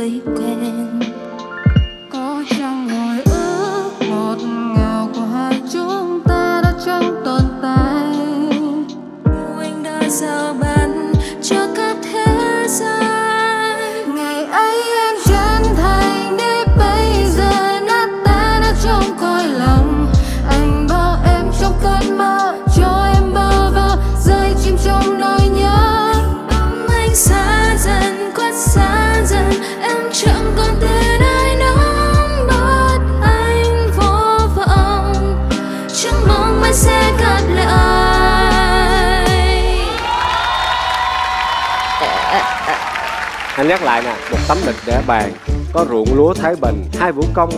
người ta mới anh nhắc lại nè một tấm lịch để bàn. Có ruộng lúa thái bình hai vũ công.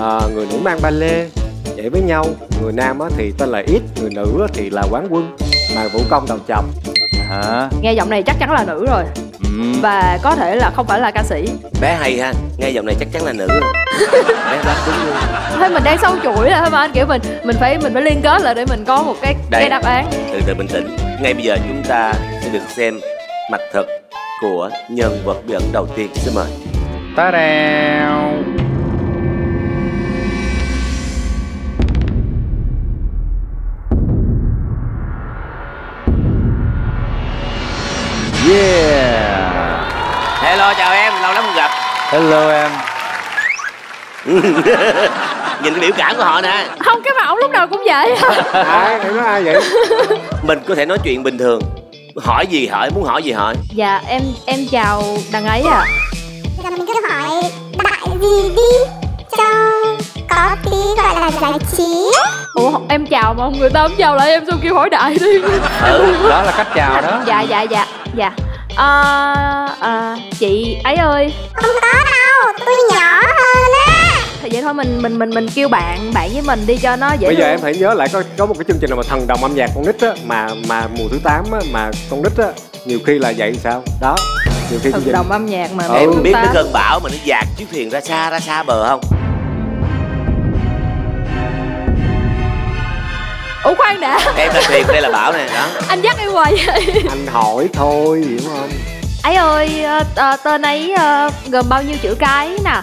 À, người nữ mang ba lê nhảy với nhau. Người nam á thì tên là ít người nữ á thì là quán quân. Mà vũ công đầu chồng hả? Nghe giọng này chắc chắn là nữ rồi. Ừ. và có thể là không phải là ca sĩ. Bé hay ha. Nghe giọng này chắc chắn là nữ. Rồi bé đáp đúng luôn thôi mình đang sâu chuỗi rồi thôi mà anh kiểu mình mình phải mình phải liên kết lại để mình có một cái Đây. cái đáp án. Từ từ bình tĩnh. Ngay bây giờ chúng ta sẽ được xem mặt thật của nhân vật bí ẩn đầu tiên. Xin mời. Ta đèo. Yeah. Hello chào em. Lâu lắm không gặp. Hello em. Nhìn cái biểu cảm của họ nè. Không cái mà ổng lúc nào cũng vậy. Ai em nói ai vậy? Mình có thể nói chuyện bình thường hỏi gì hỏi muốn hỏi gì hỏi dạ em em chào đằng ấy à Giờ mình cứ hỏi đại gì đi cho có tí gọi là giải trí ủa em chào mà người ta không chào lại em sao kêu hỏi đại đi? Ừ đó là cách chào đó. Dạ dạ dạ dạ. À, à, chị ấy ơi. Không có đâu, tôi nhỏ thì vậy thôi mình mình mình mình kêu bạn bạn với mình đi cho nó dễ bây giờ thương. em phải nhớ lại có có một cái chương trình nào mà thần đồng âm nhạc con nít á mà mà mùa thứ 8 á mà con nít á nhiều khi là vậy sao? Đó nhiều khi thần đồng âm nhạc mà Ừ. em biết cái cơn bão mà nó dạt chiếc thuyền ra xa ra xa bờ không? Ủa khoan đã. Em là thuyền đây là bão nè đó. Anh dắt em hoài vậy? Anh hỏi thôi hiểu không? Ấy ơi ờ, ờ, tên ấy ờ, gồm bao nhiêu chữ cái nè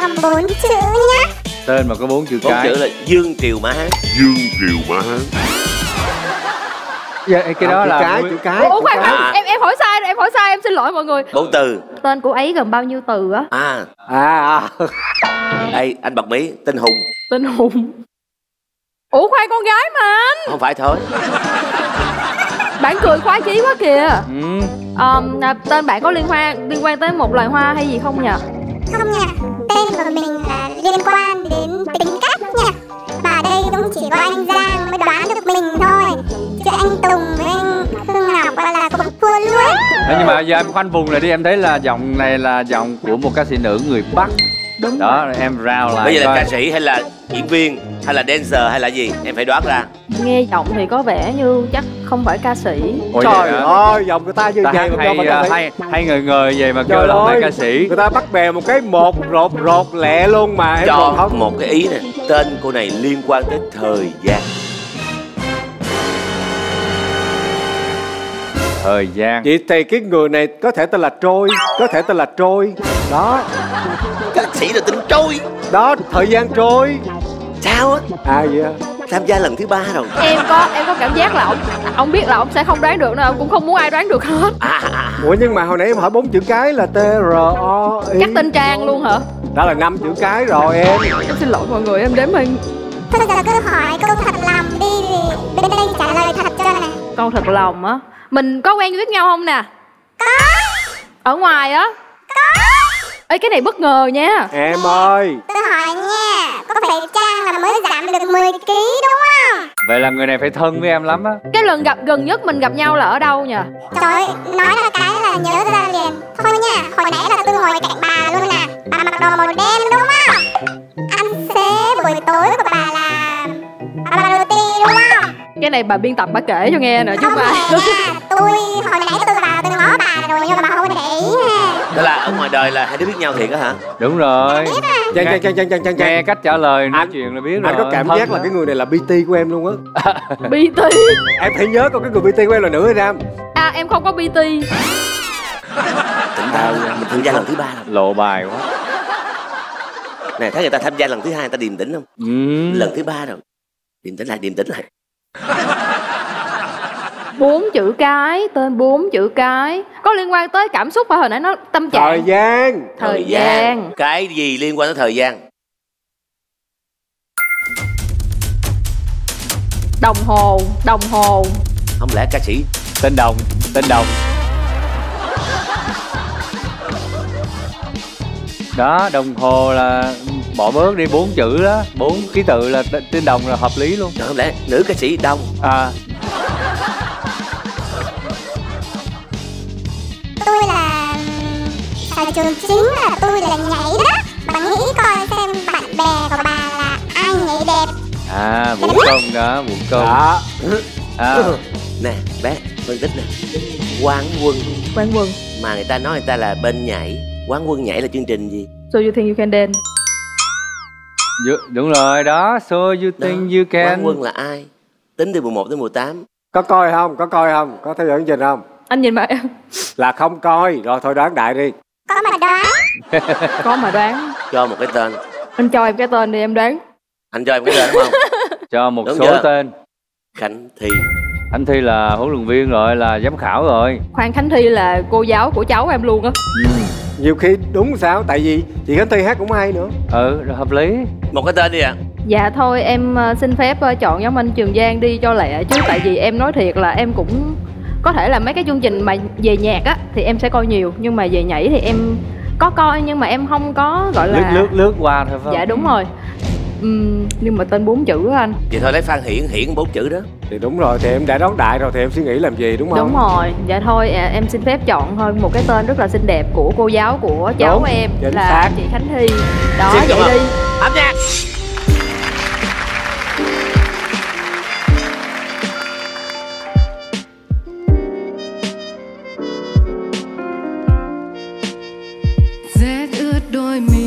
Gồm bốn chữ nhá. Tên mà có bốn chữ bốn cái. chữ là dương triều má hán. Dạ, cái đó chữ là cái chữ cái ủa khoan cái. khoan em em hỏi sai rồi em hỏi sai em xin lỗi mọi người. Bốn từ. Tên của ấy gồm bao nhiêu từ á? À. À, à. đây anh bật mí tên hùng. Tên hùng. Ủa khoan con gái mà anh. Không phải thôi. Bạn cười khoái chí quá kìa. Ừ. À, tên bạn có liên quan liên quan tới một loài hoa hay gì không nhỉ? Không nha, tên của mình là liên quan đến tính cách nha Và đây cũng chỉ có anh Giang mới đoán được mình thôi. Chứ anh Tùng với anh Hương Ngọc là cũng thua luôn. Thế nhưng mà giờ em khoanh vùng lại đi, em thấy là giọng này là giọng của một ca sĩ nữ người Bắc đúng. Đó em rao lại bây giờ là coi. ca sĩ hay là diễn viên hay là dancer hay là gì? Em phải đoán ra. Nghe giọng thì có vẻ như chắc không phải ca sĩ. Ủa trời ơi dòng người ta như ta vậy mà hay, phải ca sĩ. hay hay ngời ngời vậy mà kêu là không phải ca sĩ. người ta bắt bè một cái một rột rột lẹ luôn mà em cho không. một cái ý nè tên cô này liên quan tới thời gian. Thời gian. Vậy thì cái người này có thể tên là trôi có thể tên là trôi đó. Ca sĩ là tính trôi. Đó thời gian trôi. Sao á? À vậy à? tham gia lần thứ ba rồi. Em có em có cảm giác là ông ông biết là ông sẽ không đoán được nên ông cũng không muốn ai đoán được hết. À, à, à. ủa nhưng mà hồi nãy em hỏi bốn chữ cái là t r o i. Chắc tên trang luôn hả? Đó là năm chữ cái rồi em. Em xin lỗi mọi người em đếm hình. Thôi giờ cứ hỏi câu thật lòng đi thì bên đây trả lời thật cho nè. Con thật lòng á mình có quen biết nhau không nè? Có, ở ngoài á. Có ê cái này bất ngờ nha. Em ơi. Tôi hỏi nha, có phải Trang là mới giảm được 10 kg đúng không? vậy là người này phải thân với em lắm á. Cái lần gặp gần nhất mình gặp nhau là ở đâu nhỉ Trời nói ra cái là nhớ ra liền. Thôi nha, hồi nãy là tôi ngồi cạnh bà luôn nè. Bà mặc đồ màu đen đúng không? Ăn xế buổi tối của bà là Bà là roti đúng không? cái này bà biên tập bà kể cho nghe nè chứ Không nha, tôi hồi nãy đó là ở ngoài đời là hai đứa biết nhau thiệt á hả? Đúng rồi. Chăng chăng chăng chăng chăng chăng nghe cách trả lời nói Anh- chuyện là biết rồi anh có cảm Thân giác là cái người này là bt của em luôn á. Bt em phải nhớ coi cái người bt của em là nữ hay nam à em không có bt tỉnh táo mình tham gia lần thứ ba rồi. Lộ bài quá. Này thấy người ta tham gia lần thứ hai người ta điềm tĩnh không? Ừ. lần thứ ba rồi. Điềm tĩnh lại điềm tĩnh lại bốn chữ cái tên bốn chữ cái. Có liên quan tới cảm xúc và hồi nãy nó tâm trạng. Thời gian. Thời gian. cái gì liên quan tới thời gian? Đồng hồ đồng hồ. Không lẽ ca sĩ tên đồng tên đồng. Đó đồng hồ là bỏ bớt đi bốn chữ đó. Bốn ký tự là tên đồng là hợp lý luôn. Không lẽ nữ ca sĩ đông? À sở trường chính là tôi là nhảy đó. Bạn nghĩ coi xem bạn bè của bà là ai nhảy đẹp. À vũ công đó vũ công. Đó. À, nè bé phân tích nè. Quán quân. Quang quân. Mà người ta nói người ta là bên nhảy. Quán quân nhảy là chương trình gì? So you think you can dance. Dú- đúng rồi đó. So you Đó, think you can. Quán quân là ai? Tính từ mùa 1 tới mùa 8 có coi không? Có coi không? Có theo dõi chương trình không? Anh nhìn mà em. Là không coi. Rồi thôi đoán đại đi có mà đoán. Có mà đoán. Cho một cái tên. Anh cho em cái tên đi em đoán. Anh cho em cái tên đúng không? Cho một Đúng số chưa? tên. Khánh thi. Anh thi là huấn luyện viên rồi là giám khảo rồi. Hoàng Khánh Thi là cô giáo của cháu em luôn á. Ừ, nhiều khi đúng sao tại vì chị khánh thi hát cũng hay nữa. Ừ rồi hợp lý. Một cái tên đi ạ. Dạ thôi em ờ, xin phép ờ, chọn nhóm anh Trường Giang đi cho lẹ chứ tại vì em nói thiệt là em cũng có thể là mấy cái chương trình mà về nhạc á thì em sẽ coi nhiều nhưng mà về nhảy thì em có coi nhưng mà em không có gọi lướt là lướt lướt qua thôi phải không? Dạ đúng rồi. Ừm, nhưng mà tên bốn chữ á anh. Vậy thôi lấy phan hiển hiển bốn chữ đó. Thì đúng rồi thì em đã đoán đại rồi thì em suy nghĩ làm gì đúng không? Đúng rồi. Dạ thôi à, em xin phép chọn thôi một cái tên rất là xinh đẹp của cô giáo của cháu Đúng, em là xác. chị Khánh Thi. Đó Xin vậy đi. Âm nhạc đôi mi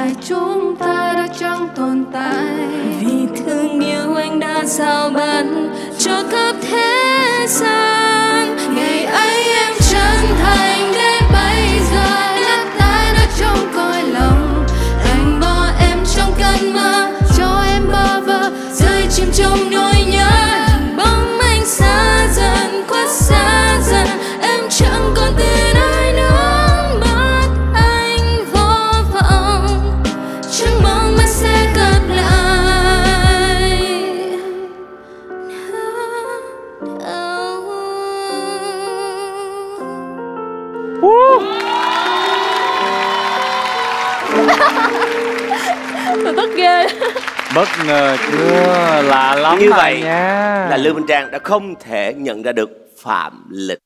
phải chúng ta đã chẳng tồn tại. Vì thương yêu anh đã giao ban cho khắp thế gian. Ngày ấy em chân thành để bây giờ nát ta đã trong cõi lòng. Anh bỏ em trong cơn mơ, cho em bơ vơ rơi chim trong nước tôi tức ghê. Bất ngờ chưa? Lạ lắm Như vậy nha. là Lưu Minh Trang đã không thể nhận ra được Phạm Lịch